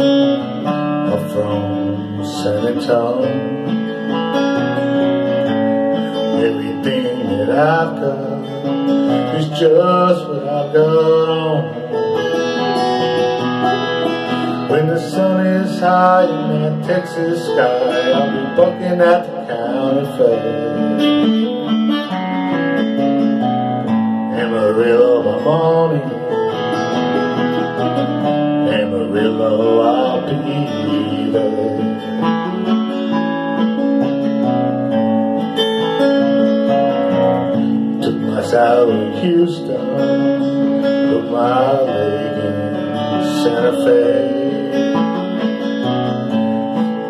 or from Senegal. Everything that I've got is just what I've got on. When the sun is high in that Texas sky, I'll be bucking at the counter fair. Amarillo by morning. Took my saddle in Houston, put my leg in Santa Fe.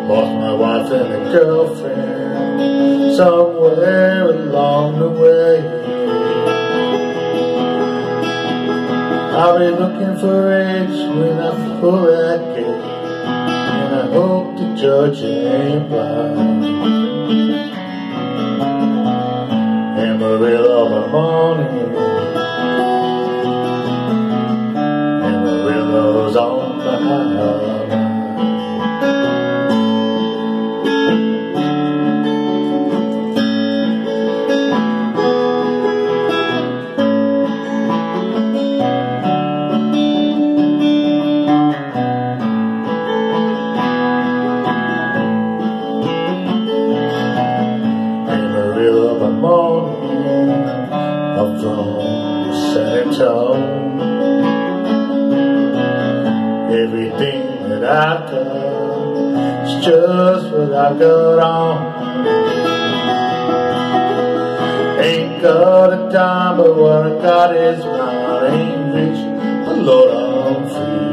Lost my wife and a girlfriend somewhere along the way. I'll be looking for H when I pull that gate, and I hope the judge ain't blind. Amarillo by morning San Everything that I've got is just what I got on. Ain't got a dime, but what I got is mine. Ain't rich, but Lord, I'm free